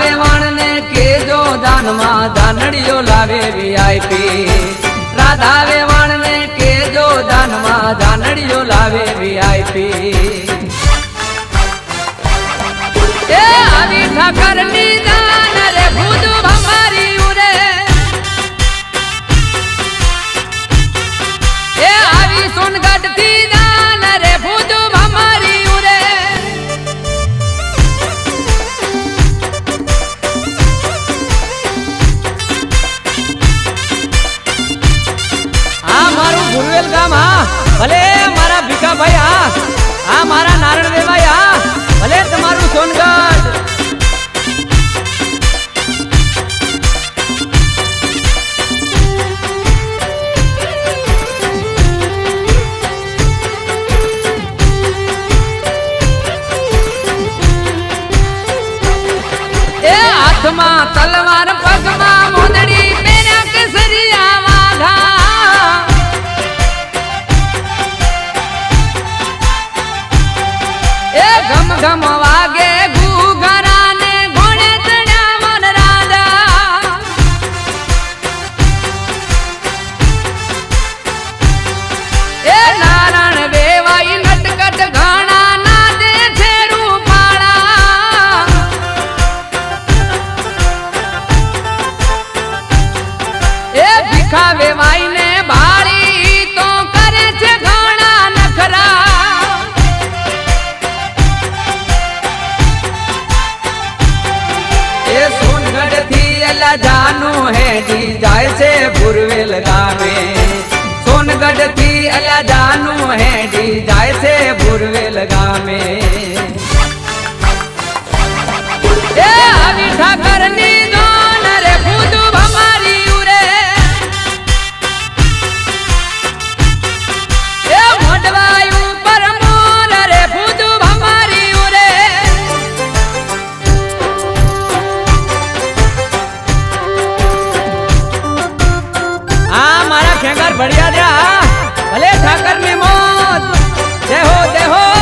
લાવે વાણને કેજો દાનમાં દાનડીઓ લાવે વીઆઈપી રાધા વેવાણને કેજો દાનમાં દાનડીઓ લાવે વીઆઈપી એ આવી ઠાકરની દાન રે ભૂત આ મારા નારણદેવ Chama lá. ગામે સોનગઢથી અયા જાનું હેડી જાય છે ભૂરવેલ ગામે. મળ્યા જા. ભલે ઠાકરની મોત. દેહો દેહો.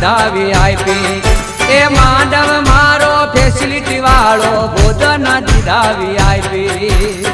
ધાવી આપી. એ માંડવ મારો ફેસિલિટી વાળો ભોજન દીધાવી આપી.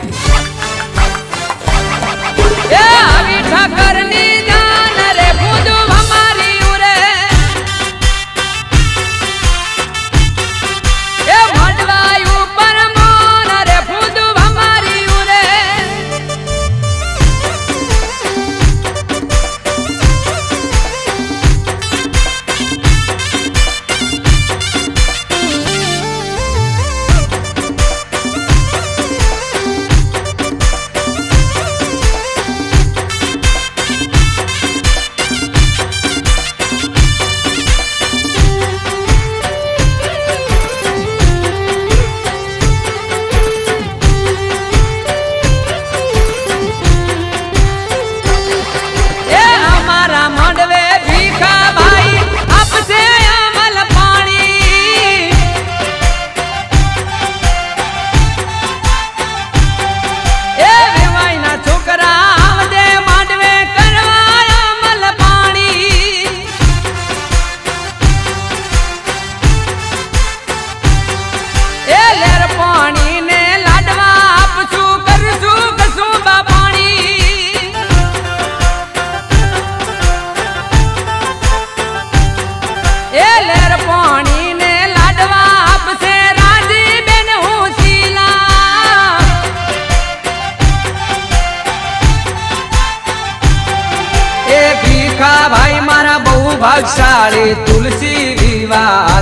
ભાઈ મારા બહુ ભાગશાળી તુલસી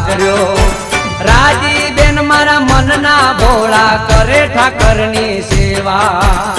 કર્યો રાજી બેન મારા મનના ભોળા કરે ઠાકરની સેવા.